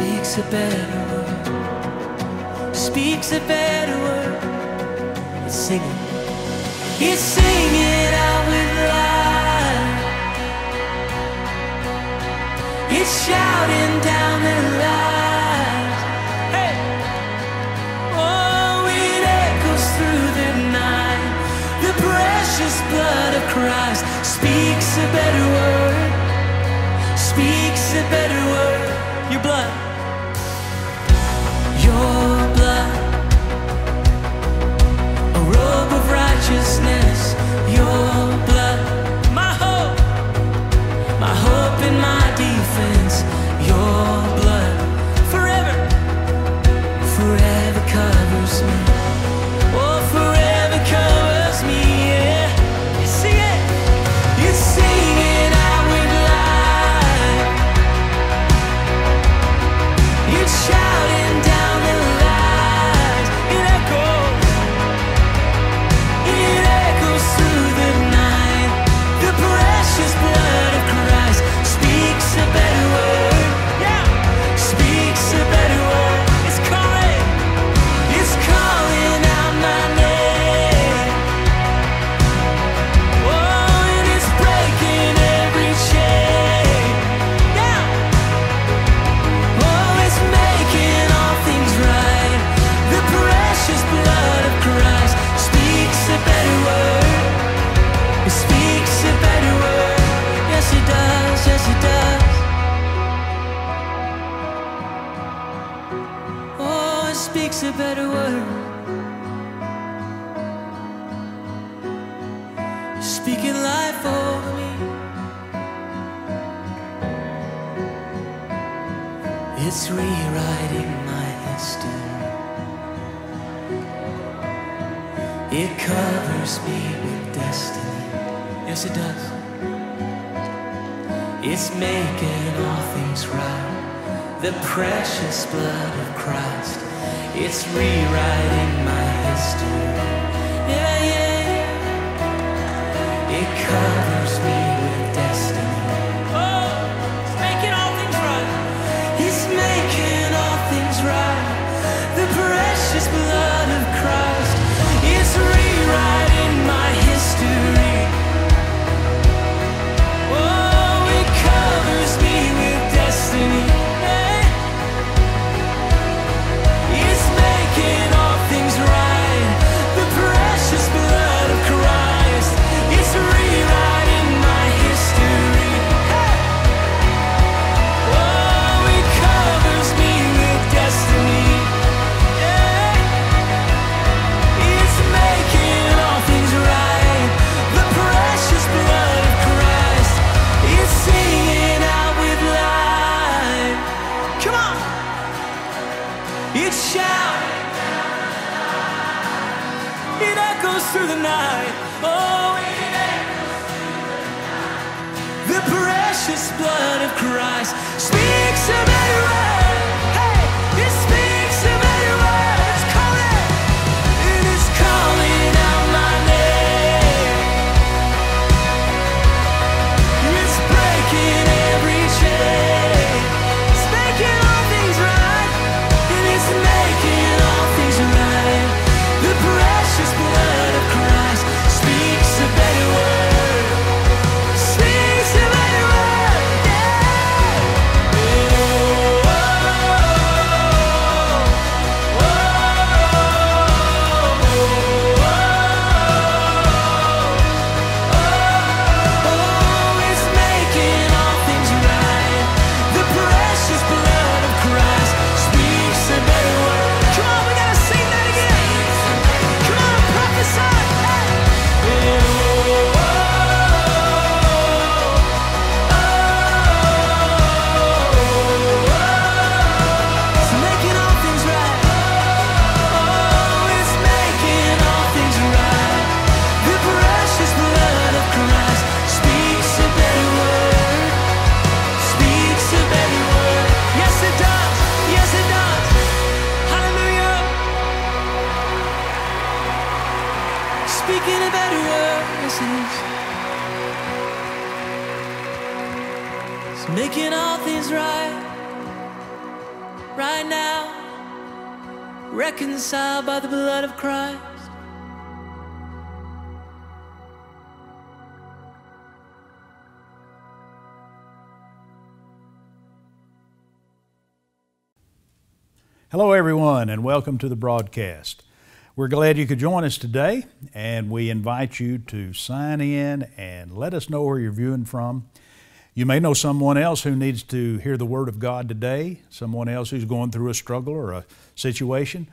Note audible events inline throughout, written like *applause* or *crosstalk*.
speaks a better word, speaks a better word. It's singing, it's singing out with life. It's shouting down the line. Oh, precious blood of Christ speaks a better word, speaks a better word. Your blood. Yes, it does. It's making all things right. The precious blood of Christ. It's rewriting my history. Yeah, yeah. It covers. echoes through the night. Oh, it echoes through the night. The precious blood of Christ speaks of everywhere. Hello, everyone, and welcome to the broadcast. We're glad you could join us today, and we invite you to sign in and let us know where you're viewing from. You may know someone else who needs to hear the Word of God today, someone else who's going through a struggle or a situation.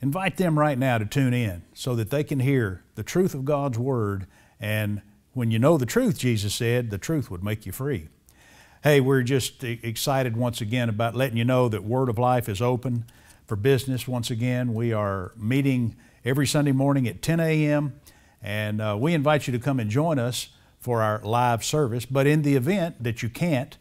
Invite them right now to tune in so that they can hear the truth of God's Word. And when you know the truth, Jesus said, the truth would make you free. Hey, we're just excited once again about letting you know that Word of Life is open for business once again. We are meeting every Sunday morning at 10 a.m., and uh, we invite you to come and join us for our live service. But in the event that you can't,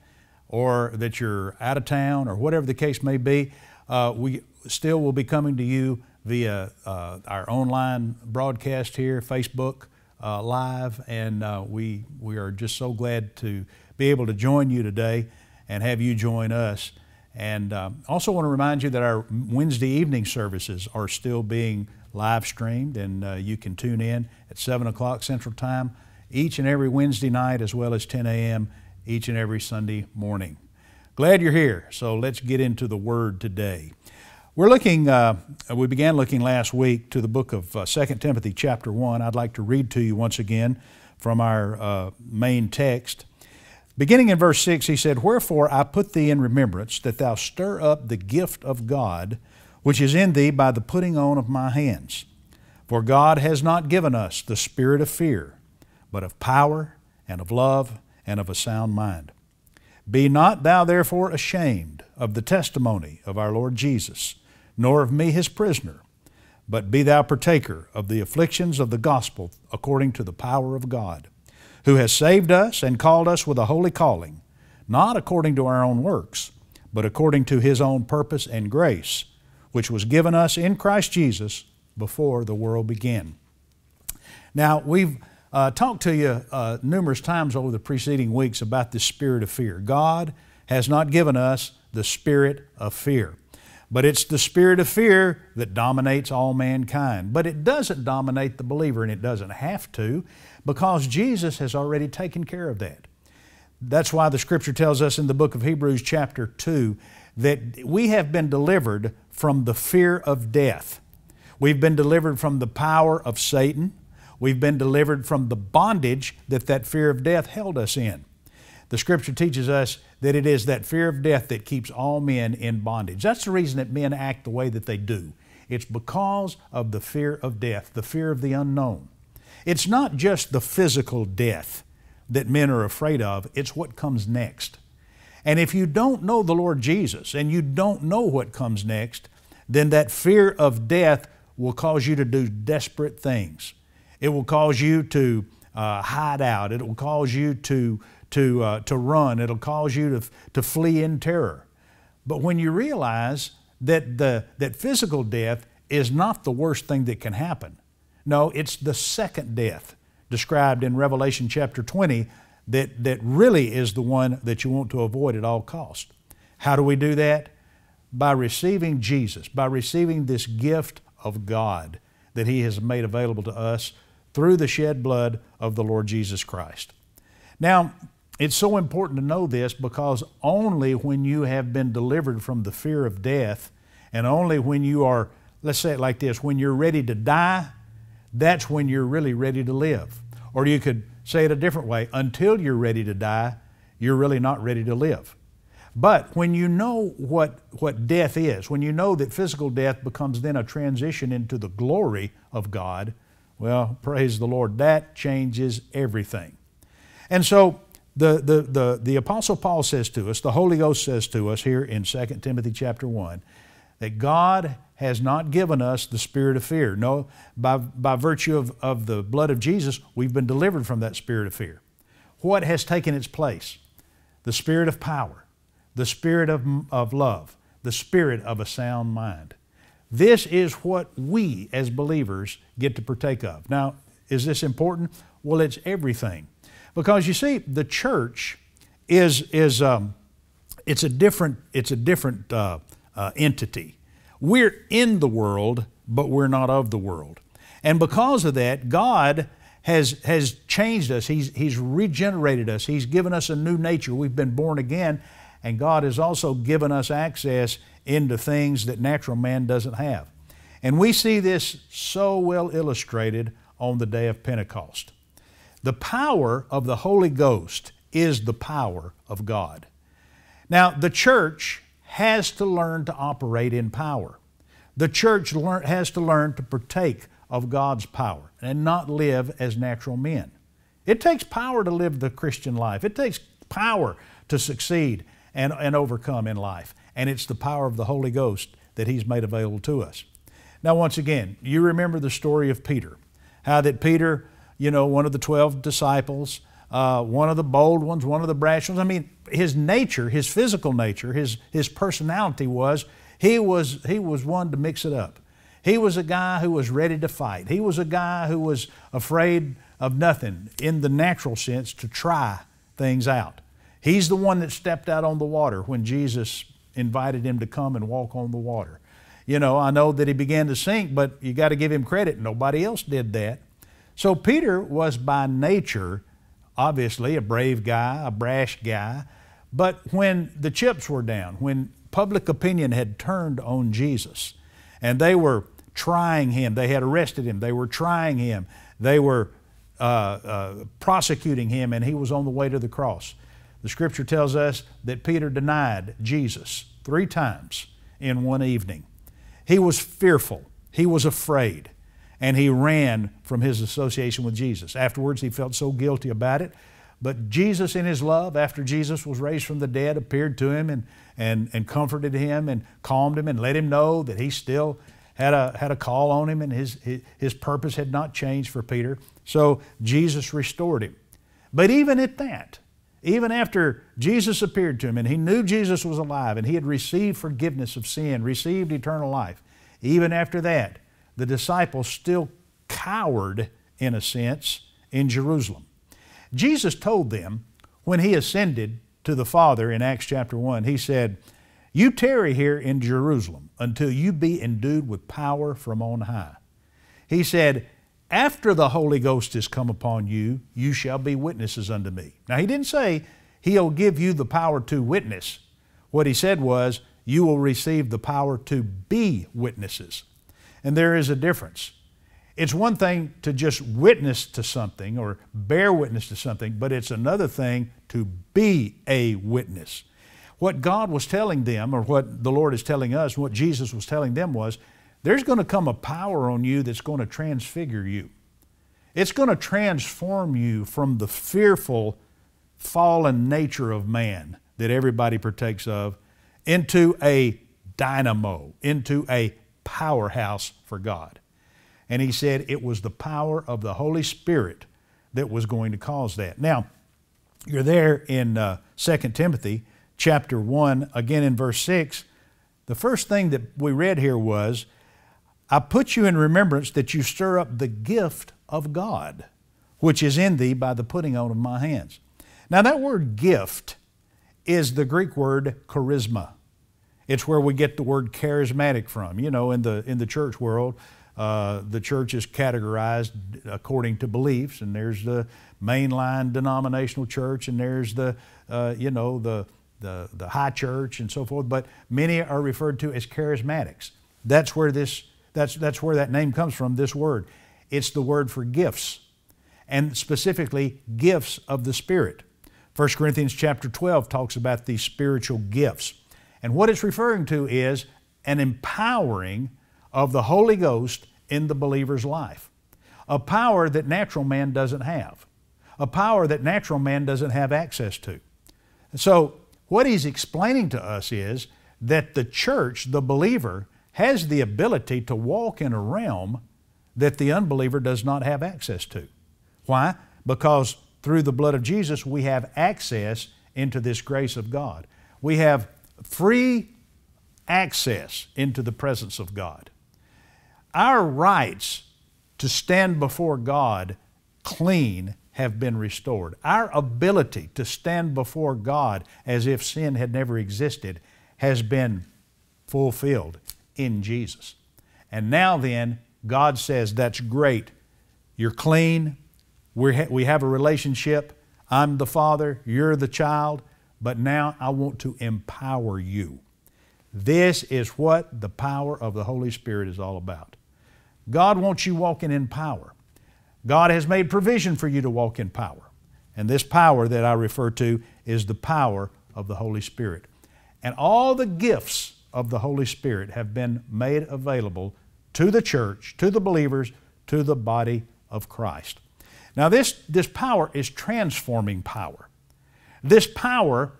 or that you're out of town, or whatever the case may be, uh, we still will be coming to you via uh, our online broadcast here, Facebook uh, Live, and uh, we, we are just so glad to be able to join you today and have you join us. And um, also want to remind you that our Wednesday evening services are still being live streamed, and uh, you can tune in at 7 o'clock Central Time each and every Wednesday night, as well as 10 a.m. each and every Sunday morning. Glad you're here, so let's get into the Word today. We're looking, uh, we began looking last week to the book of uh, 2 Timothy, chapter 1. I'd like to read to you once again from our uh, main text. Beginning in verse 6, he said, Wherefore I put thee in remembrance that thou stir up the gift of God which is in thee by the putting on of my hands. For God has not given us the spirit of fear, but of power and of love and of a sound mind. Be not thou therefore ashamed of the testimony of our Lord Jesus, nor of me his prisoner, but be thou partaker of the afflictions of the gospel according to the power of God who has saved us and called us with a holy calling, not according to our own works, but according to His own purpose and grace, which was given us in Christ Jesus before the world began. Now, we've uh, talked to you uh, numerous times over the preceding weeks about the spirit of fear. God has not given us the spirit of fear. But it's the spirit of fear that dominates all mankind. But it doesn't dominate the believer, and it doesn't have to because Jesus has already taken care of that. That's why the scripture tells us in the book of Hebrews, chapter 2, that we have been delivered from the fear of death. We've been delivered from the power of Satan. We've been delivered from the bondage that that fear of death held us in. The scripture teaches us that it is that fear of death that keeps all men in bondage. That's the reason that men act the way that they do. It's because of the fear of death, the fear of the unknown. It's not just the physical death that men are afraid of, it's what comes next. And if you don't know the Lord Jesus and you don't know what comes next, then that fear of death will cause you to do desperate things. It will cause you to uh, hide out. It will cause you to, to, uh, to run. It'll cause you to, to flee in terror. But when you realize that, the, that physical death is not the worst thing that can happen, no, it's the second death described in Revelation chapter 20 that, that really is the one that you want to avoid at all costs. How do we do that? By receiving Jesus, by receiving this gift of God that He has made available to us through the shed blood of the Lord Jesus Christ. Now, it's so important to know this because only when you have been delivered from the fear of death, and only when you are, let's say it like this, when you're ready to die, that's when you're really ready to live. Or you could say it a different way until you're ready to die, you're really not ready to live. But when you know what, what death is, when you know that physical death becomes then a transition into the glory of God, well, praise the Lord, that changes everything. And so the, the, the, the Apostle Paul says to us, the Holy Ghost says to us here in 2 Timothy chapter 1, that God has not given us the spirit of fear. No, by, by virtue of, of the blood of Jesus, we've been delivered from that spirit of fear. What has taken its place? The spirit of power, the spirit of, of love, the spirit of a sound mind. This is what we as believers get to partake of. Now, is this important? Well, it's everything. Because you see, the church is, is um, it's a different, it's a different uh, uh, entity. We're in the world, but we're not of the world. And because of that, God has, has changed us. He's, he's regenerated us. He's given us a new nature. We've been born again. And God has also given us access into things that natural man doesn't have. And we see this so well illustrated on the day of Pentecost. The power of the Holy Ghost is the power of God. Now, the church has to learn to operate in power. The church has to learn to partake of God's power and not live as natural men. It takes power to live the Christian life. It takes power to succeed and, and overcome in life. And it's the power of the Holy Ghost that He's made available to us. Now, once again, you remember the story of Peter, how that Peter, you know, one of the 12 disciples, uh, one of the bold ones, one of the brash ones. I mean, his nature, his physical nature, his, his personality was he, was he was one to mix it up. He was a guy who was ready to fight. He was a guy who was afraid of nothing in the natural sense to try things out. He's the one that stepped out on the water when Jesus invited him to come and walk on the water. You know, I know that he began to sink, but you got to give him credit. Nobody else did that. So Peter was by nature, obviously, a brave guy, a brash guy. But when the chips were down, when public opinion had turned on Jesus, and they were trying him, they had arrested him, they were trying him, they were uh, uh, prosecuting him, and he was on the way to the cross. The scripture tells us that Peter denied Jesus three times in one evening. He was fearful, he was afraid, and he ran from his association with Jesus. Afterwards, he felt so guilty about it. But Jesus, in his love, after Jesus was raised from the dead, appeared to him and, and, and comforted him and calmed him and let him know that he still had a, had a call on him and his, his, his purpose had not changed for Peter. So Jesus restored him. But even at that, even after Jesus appeared to him and he knew Jesus was alive and he had received forgiveness of sin, received eternal life, even after that, the disciples still cowered, in a sense, in Jerusalem. Jesus told them when he ascended to the Father in Acts chapter 1, he said, You tarry here in Jerusalem until you be endued with power from on high. He said, after the Holy Ghost is come upon you, you shall be witnesses unto me. Now, he didn't say he'll give you the power to witness. What he said was, you will receive the power to be witnesses. And there is a difference. It's one thing to just witness to something or bear witness to something, but it's another thing to be a witness. What God was telling them, or what the Lord is telling us, what Jesus was telling them was, there's going to come a power on you that's going to transfigure you. It's going to transform you from the fearful, fallen nature of man that everybody partakes of into a dynamo, into a powerhouse for God. And he said it was the power of the Holy Spirit that was going to cause that. Now, you're there in uh, 2 Timothy chapter 1, again in verse 6. The first thing that we read here was I put you in remembrance that you stir up the gift of God, which is in thee by the putting on of my hands. Now, that word gift is the Greek word charisma. It's where we get the word charismatic from. You know, in the, in the church world, uh, the church is categorized according to beliefs, and there's the mainline denominational church, and there's the, uh, you know, the, the, the high church and so forth, but many are referred to as charismatics. That's where this that's, that's where that name comes from, this word. It's the word for gifts, and specifically gifts of the Spirit. 1 Corinthians chapter 12 talks about these spiritual gifts. And what it's referring to is an empowering of the Holy Ghost in the believer's life. A power that natural man doesn't have. A power that natural man doesn't have access to. So, what he's explaining to us is that the church, the believer, has the ability to walk in a realm that the unbeliever does not have access to. Why? Because through the blood of Jesus, we have access into this grace of God. We have free access into the presence of God. Our rights to stand before God clean have been restored. Our ability to stand before God as if sin had never existed has been fulfilled in Jesus. And now then, God says, That's great. You're clean. we ha- we have a relationship. I'm the father, you're the child, but now I want to empower you. This is what the power of the Holy Spirit is all about. God wants you walking in power. God has made provision for you to walk in power. And this power that I refer to is the power of the Holy Spirit. And all the gifts of the Holy Spirit have been made available to the church, to the believers, to the body of Christ. Now, this, this power is transforming power. This power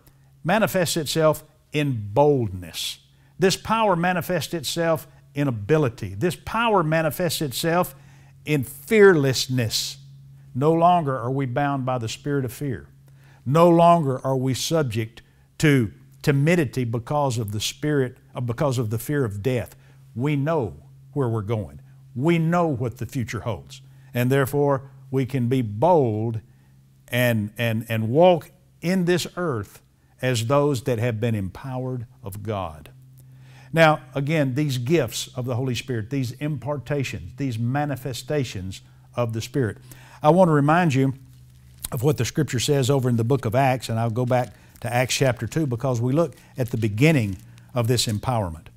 manifests itself in boldness. This power manifests itself in ability. This power manifests itself in fearlessness. No longer are we bound by the spirit of fear. No longer are we subject to timidity because of the spirit, uh, because of the fear of death. We know where we're going. We know what the future holds. And therefore, we can be bold and, and, and walk in this earth as those that have been empowered of God. Now, again, these gifts of the Holy Spirit, these impartations, these manifestations of the Spirit. I want to remind you of what the Scripture says over in the book of Acts, and I'll go back to Acts chapter 2 because we look at the beginning of this empowerment.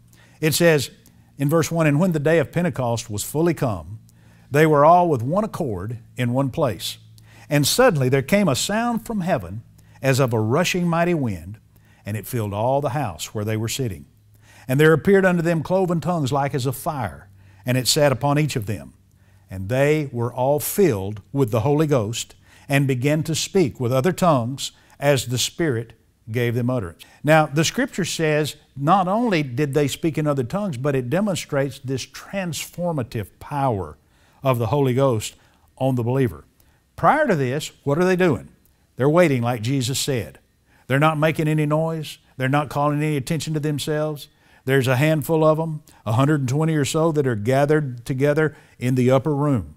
It says in verse 1 And when the day of Pentecost was fully come, they were all with one accord in one place. And suddenly there came a sound from heaven as of a rushing mighty wind, and it filled all the house where they were sitting. And there appeared unto them cloven tongues like as of fire, and it sat upon each of them. And they were all filled with the Holy Ghost, and began to speak with other tongues as the Spirit gave them utterance. Now, the Scripture says not only did they speak in other tongues, but it demonstrates this transformative power of the Holy Ghost on the believer. Prior to this, what are they doing? They're waiting, like Jesus said. They're not making any noise. They're not calling any attention to themselves. There's a handful of them, 120 or so, that are gathered together in the upper room.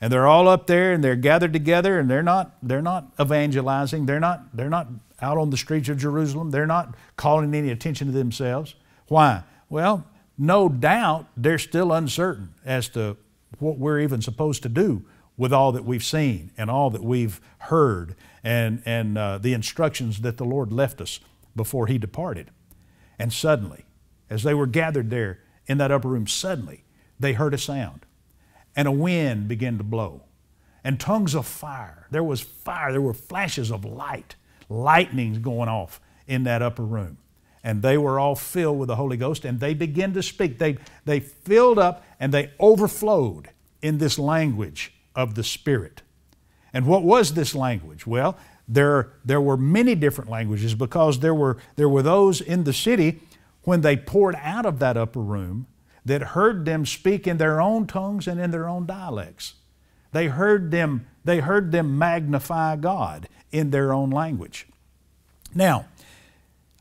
And they're all up there and they're gathered together and they're not, they're not evangelizing. They're not, they're not out on the streets of Jerusalem. They're not calling any attention to themselves. Why? Well, no doubt they're still uncertain as to what we're even supposed to do with all that we've seen and all that we've heard and, and uh, the instructions that the Lord left us before He departed. And suddenly, as they were gathered there in that upper room, suddenly they heard a sound, and a wind began to blow, and tongues of fire. There was fire, there were flashes of light, lightnings going off in that upper room. And they were all filled with the Holy Ghost, and they began to speak. They, they filled up and they overflowed in this language of the Spirit. And what was this language? Well, there, there were many different languages because there were, there were those in the city when they poured out of that upper room that heard them speak in their own tongues and in their own dialects. They heard them, they heard them magnify God in their own language. Now,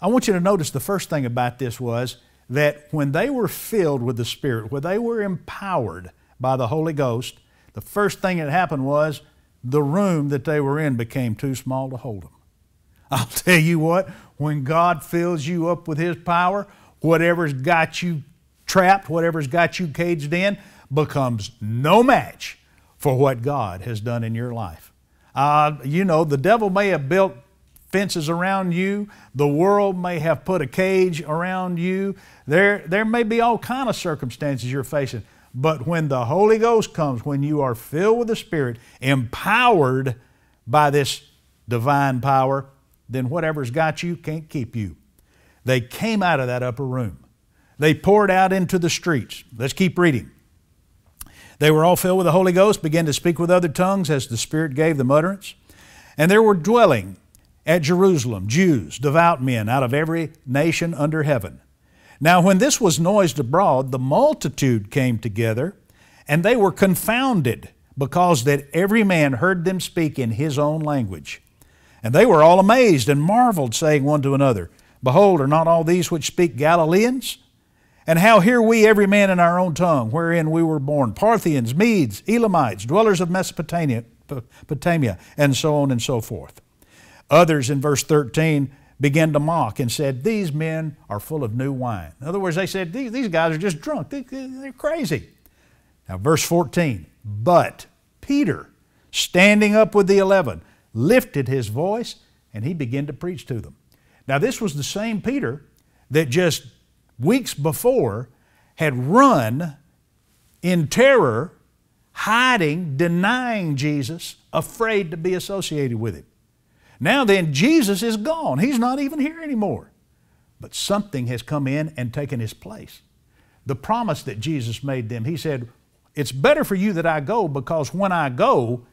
I want you to notice the first thing about this was that when they were filled with the Spirit, when they were empowered by the Holy Ghost, the first thing that happened was the room that they were in became too small to hold them. I'll *laughs* tell you what, when God fills you up with His power, whatever's got you trapped, whatever's got you caged in, becomes no match for what God has done in your life. Uh, you know, the devil may have built fences around you. The world may have put a cage around you. There, there may be all kind of circumstances you're facing. But when the Holy Ghost comes, when you are filled with the Spirit, empowered by this divine power, then whatever's got you can't keep you. They came out of that upper room. They poured out into the streets. Let's keep reading. They were all filled with the Holy Ghost, began to speak with other tongues as the Spirit gave them utterance. And there were dwelling at Jerusalem Jews, devout men out of every nation under heaven. Now, when this was noised abroad, the multitude came together, and they were confounded, because that every man heard them speak in his own language. And they were all amazed and marveled, saying one to another, Behold, are not all these which speak Galileans? And how hear we every man in our own tongue, wherein we were born, Parthians, Medes, Elamites, dwellers of Mesopotamia, and so on and so forth. Others in verse 13 began to mock and said, These men are full of new wine. In other words, they said, These, these guys are just drunk. They, they're crazy. Now, verse 14, but Peter, standing up with the eleven, lifted his voice and he began to preach to them. Now, this was the same Peter that just weeks before had run in terror, hiding, denying Jesus, afraid to be associated with him. Now then, Jesus is gone. He's not even here anymore. But something has come in and taken his place. The promise that Jesus made them, he said, It's better for you that I go because when I go,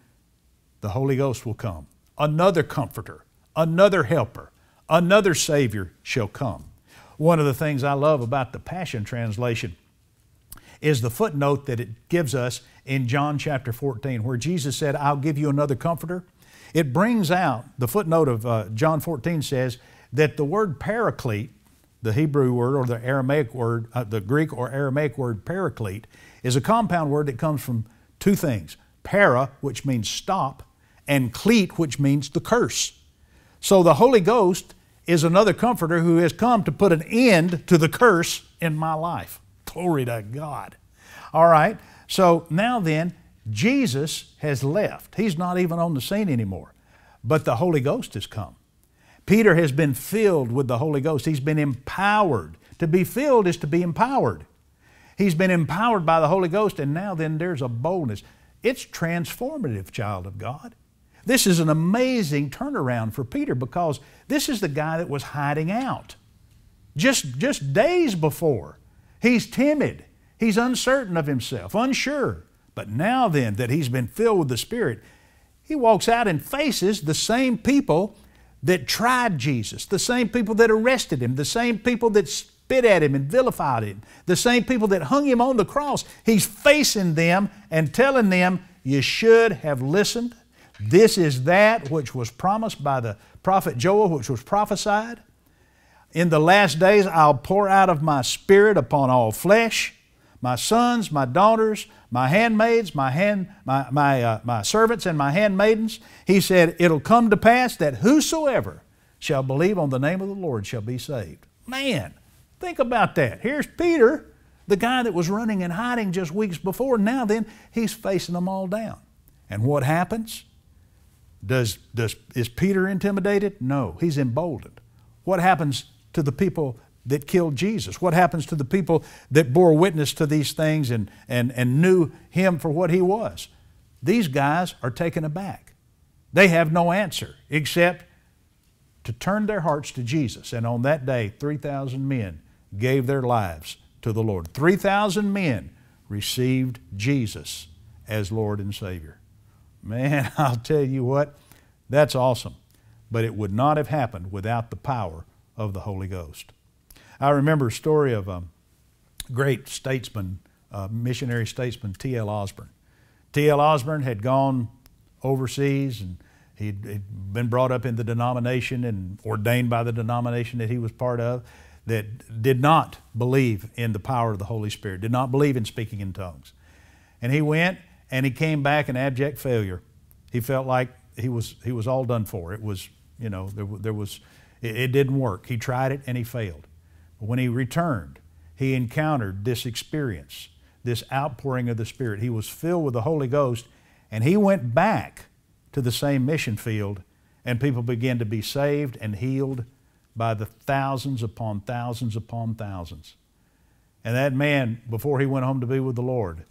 the Holy Ghost will come. Another comforter, another helper, another Savior shall come. One of the things I love about the Passion Translation is the footnote that it gives us in John chapter 14, where Jesus said, I'll give you another comforter. It brings out, the footnote of uh, John 14 says that the word paraclete, the Hebrew word or the Aramaic word, uh, the Greek or Aramaic word paraclete, is a compound word that comes from two things para, which means stop, and cleat, which means the curse. So the Holy Ghost is another comforter who has come to put an end to the curse in my life. Glory to God. All right, so now then, Jesus has left. He's not even on the scene anymore. But the Holy Ghost has come. Peter has been filled with the Holy Ghost. He's been empowered. To be filled is to be empowered. He's been empowered by the Holy Ghost, and now then there's a boldness. It's transformative, child of God. This is an amazing turnaround for Peter because this is the guy that was hiding out. Just, just days before, he's timid, he's uncertain of himself, unsure. But now then that he's been filled with the Spirit, he walks out and faces the same people that tried Jesus, the same people that arrested him, the same people that spit at him and vilified him, the same people that hung him on the cross. He's facing them and telling them, You should have listened. This is that which was promised by the prophet Joel, which was prophesied. In the last days, I'll pour out of my Spirit upon all flesh. My sons, my daughters, my handmaids, my, hand, my, my, uh, my servants, and my handmaidens. He said, It'll come to pass that whosoever shall believe on the name of the Lord shall be saved. Man, think about that. Here's Peter, the guy that was running and hiding just weeks before. Now then, he's facing them all down. And what happens? Does, does, is Peter intimidated? No, he's emboldened. What happens to the people that killed Jesus? What happens to the people that bore witness to these things and, and, and knew him for what he was? These guys are taken aback. They have no answer except to turn their hearts to Jesus. And on that day, 3,000 men gave their lives to the Lord. 3,000 men received Jesus as Lord and Savior. Man, *laughs* I'll tell you what, that's awesome. But it would not have happened without the power of the Holy Ghost. I remember a story of a great statesman, uh, missionary statesman, T.L. Osborn. T.L. Osborn had gone overseas and he'd, he'd, been brought up in the denomination and ordained by the denomination that he was part of that did not believe in the power of the Holy Spirit, did not believe in speaking in tongues. And he went and he came back an abject failure. He felt like he was, he was all done for. It was, you know, there, there was, it, it didn't work. He tried it and he failed. When he returned, he encountered this experience, this outpouring of the Spirit. He was filled with the Holy Ghost, and he went back to the same mission field, and people began to be saved and healed by the thousands upon thousands upon thousands. And that man, before he went home to be with the Lord,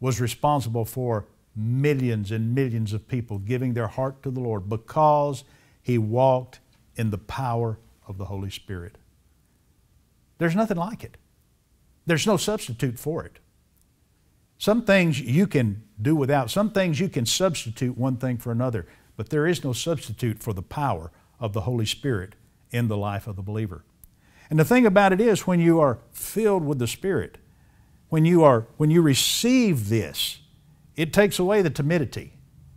was responsible for millions and millions of people giving their heart to the Lord because he walked in the power of the Holy Spirit. There's nothing like it. There's no substitute for it. Some things you can do without, some things you can substitute one thing for another, but there is no substitute for the power of the Holy Spirit in the life of the believer. And the thing about it is, when you are filled with the Spirit, when you, are, when you receive this, it takes away the timidity.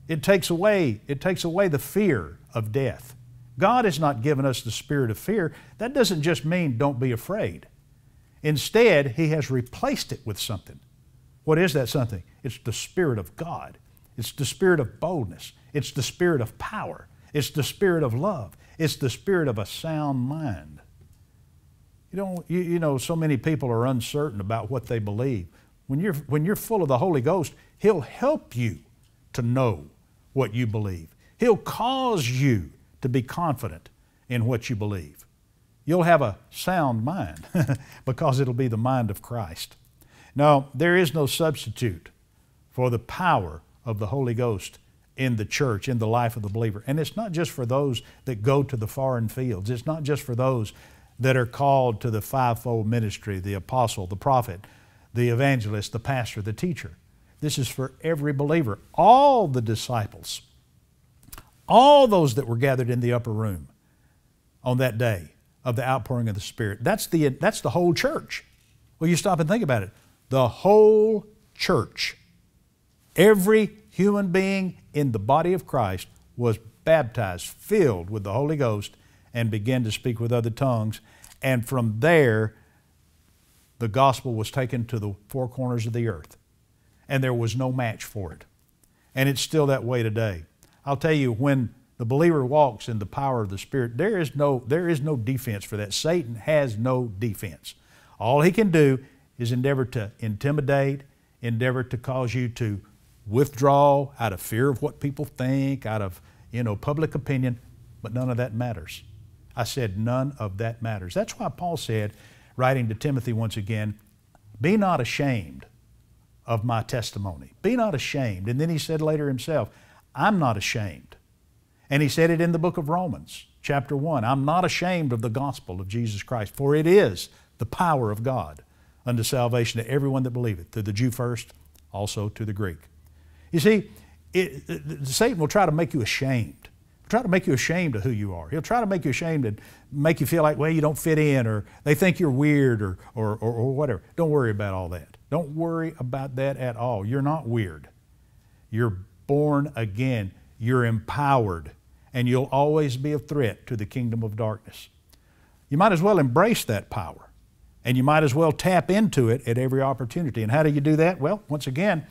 It takes away, it takes away the fear of death. God has not given us the spirit of fear. That doesn't just mean don't be afraid. Instead, He has replaced it with something. What is that something? It's the Spirit of God. It's the spirit of boldness. It's the spirit of power. It's the spirit of love. It's the spirit of a sound mind. You know, you, you know, so many people are uncertain about what they believe. When you're, when you're full of the Holy Ghost, He'll help you to know what you believe. He'll cause you to be confident in what you believe. You'll have a sound mind *laughs* because it'll be the mind of Christ. Now, there is no substitute for the power of the Holy Ghost in the church, in the life of the believer. And it's not just for those that go to the foreign fields, it's not just for those that are called to the fivefold ministry the apostle, the prophet, the evangelist, the pastor, the teacher. This is for every believer. All the disciples, all those that were gathered in the upper room on that day of the outpouring of the Spirit. That's the, that's the whole church. Well, you stop and think about it. The whole church, every human being in the body of Christ was baptized, filled with the Holy Ghost, and began to speak with other tongues. And from there, the gospel was taken to the four corners of the earth. And there was no match for it. And it's still that way today. I'll tell you, when the believer walks in the power of the Spirit, there is no, there is no defense for that. Satan has no defense. All he can do is endeavor to intimidate, endeavor to cause you to withdraw out of fear of what people think, out of you know public opinion, but none of that matters. I said none of that matters. That's why Paul said, writing to Timothy once again, be not ashamed of my testimony. Be not ashamed. And then he said later himself, I'm not ashamed. And he said it in the book of Romans, chapter 1. I'm not ashamed of the gospel of Jesus Christ, for it is the power of God unto salvation to everyone that believeth, to the Jew first, also to the Greek. You see, it, it, Satan will try to make you ashamed. He'll try to make you ashamed of who you are. He'll try to make you ashamed and make you feel like, well, you don't fit in, or they think you're weird, or, or, or, or whatever. Don't worry about all that. Don't worry about that at all. You're not weird. You're born again. You're empowered, and you'll always be a threat to the kingdom of darkness. You might as well embrace that power, and you might as well tap into it at every opportunity. And how do you do that? Well, once again,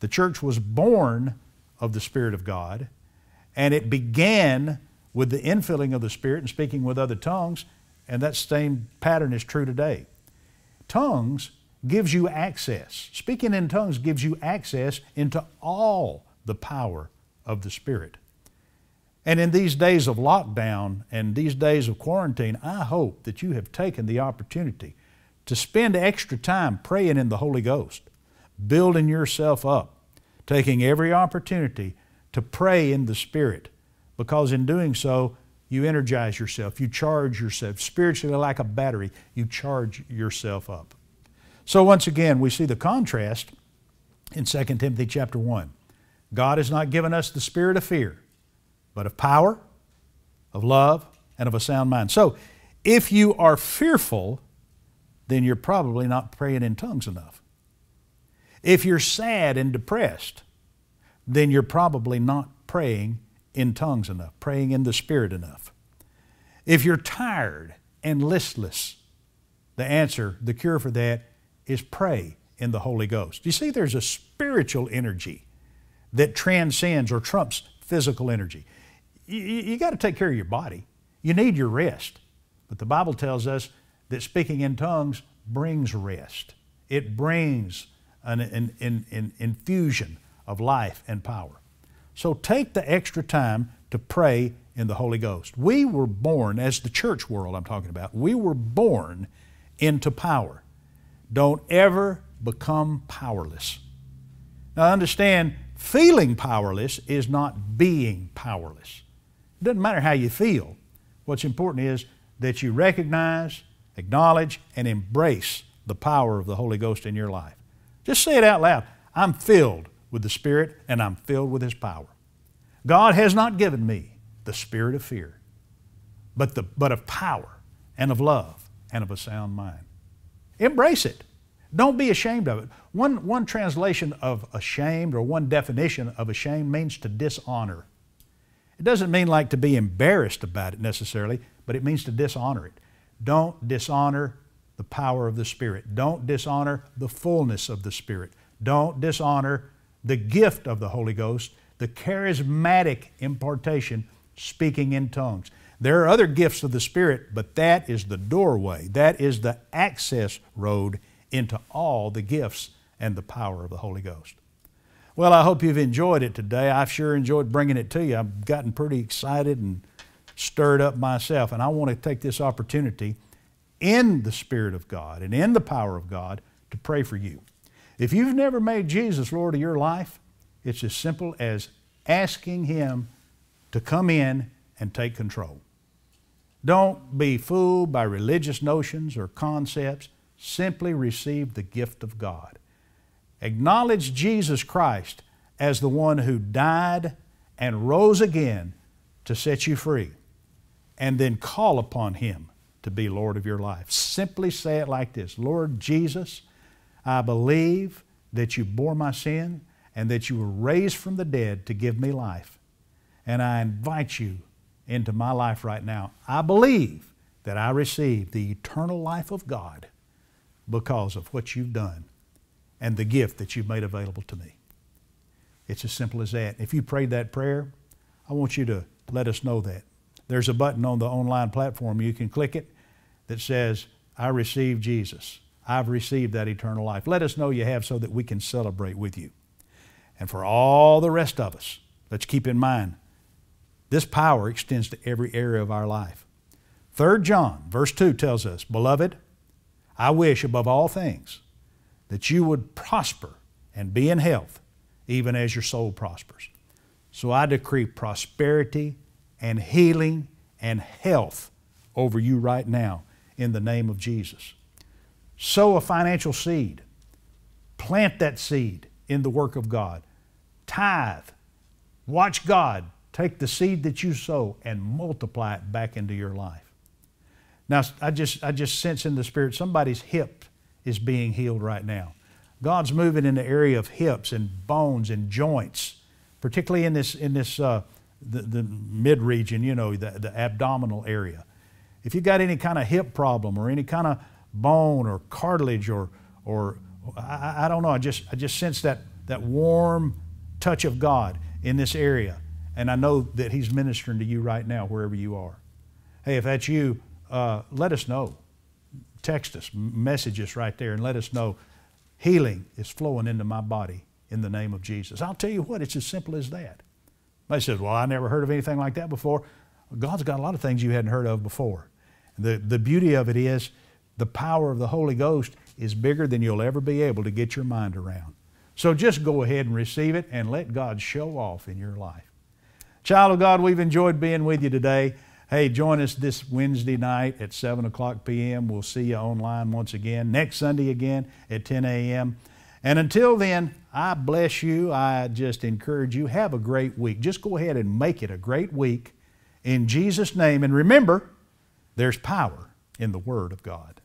the church was born of the Spirit of God, and it began with the infilling of the Spirit and speaking with other tongues, and that same pattern is true today. Tongues gives you access. Speaking in tongues gives you access into all the power of the Spirit. And in these days of lockdown and these days of quarantine, I hope that you have taken the opportunity to spend extra time praying in the Holy Ghost building yourself up, taking every opportunity to pray in the Spirit, because in doing so, you energize yourself, you charge yourself. Spiritually, like a battery, you charge yourself up. So, once again, we see the contrast in 2 Timothy chapter 1. God has not given us the spirit of fear, but of power, of love, and of a sound mind. So, if you are fearful, then you're probably not praying in tongues enough. If you're sad and depressed, then you're probably not praying in tongues enough, praying in the Spirit enough. If you're tired and listless, the answer, the cure for that is pray in the Holy Ghost. You see, there's a spiritual energy that transcends or trumps physical energy. You, you got to take care of your body. You need your rest. But the Bible tells us that speaking in tongues brings rest. It brings an, an, an, an infusion of life and power. So take the extra time to pray in the Holy Ghost. We were born, as the church world I'm talking about, we were born into power. Don't ever become powerless. Now understand, feeling powerless is not being powerless. It doesn't matter how you feel. What's important is that you recognize, acknowledge, and embrace the power of the Holy Ghost in your life. Just say it out loud. I'm filled with the Spirit and I'm filled with His power. God has not given me the spirit of fear, but, the, but of power and of love and of a sound mind. Embrace it. Don't be ashamed of it. One, one translation of ashamed or one definition of ashamed means to dishonor. It doesn't mean like to be embarrassed about it necessarily, but it means to dishonor it. Don't dishonor the power of the Spirit. Don't dishonor the fullness of the Spirit. Don't dishonor the gift of the Holy Ghost, the charismatic impartation, speaking in tongues. There are other gifts of the Spirit, but that is the doorway. That is the access road into all the gifts and the power of the Holy Ghost. Well, I hope you've enjoyed it today. I've sure enjoyed bringing it to you. I've gotten pretty excited and stirred up myself, and I want to take this opportunity in the Spirit of God and in the power of God to pray for you. If you've never made Jesus Lord of your life, it's as simple as asking Him to come in and take control. Don't be fooled by religious notions or concepts. Simply receive the gift of God. Acknowledge Jesus Christ as the one who died and rose again to set you free. And then call upon Him to be Lord of your life. Simply say it like this Lord Jesus, I believe that you bore my sin and that you were raised from the dead to give me life. And I invite you into my life right now. I believe that I receive the eternal life of God because of what you've done and the gift that you've made available to me. It's as simple as that. If you prayed that prayer, I want you to let us know that. There's a button on the online platform. You can click it that says, I receive Jesus. I've received that eternal life. Let us know you have so that we can celebrate with you. And for all the rest of us, let's keep in mind this power extends to every area of our life. 3 John, verse 2 tells us, Beloved, I wish above all things that you would prosper and be in health, even as your soul prospers. So I decree prosperity and healing and health over you right now in the name of Jesus. Sow a financial seed. Plant that seed in the work of God. Tithe. Watch God take the seed that you sow and multiply it back into your life. Now, I just, I just sense in the Spirit somebody's hip is being healed right now. God's moving in the area of hips and bones and joints, particularly in this, in this uh, the, the mid region, you know, the, the abdominal area. If you've got any kind of hip problem or any kind of bone or cartilage or, or I, I don't know, I just, I just sense that, that warm touch of God in this area. And I know that He's ministering to you right now, wherever you are. Hey, if that's you, uh, let us know. Text us, message us right there, and let us know healing is flowing into my body in the name of Jesus. I'll tell you what, it's as simple as that. They says, Well, I never heard of anything like that before. God's got a lot of things you hadn't heard of before. The, the beauty of it is the power of the Holy Ghost is bigger than you'll ever be able to get your mind around. So just go ahead and receive it and let God show off in your life. Child of God, we've enjoyed being with you today. Hey, join us this Wednesday night at 7 o'clock p.m. We'll see you online once again. Next Sunday again at 10 a.m. And until then, I bless you. I just encourage you. Have a great week. Just go ahead and make it a great week in Jesus' name. And remember, there's power in the Word of God.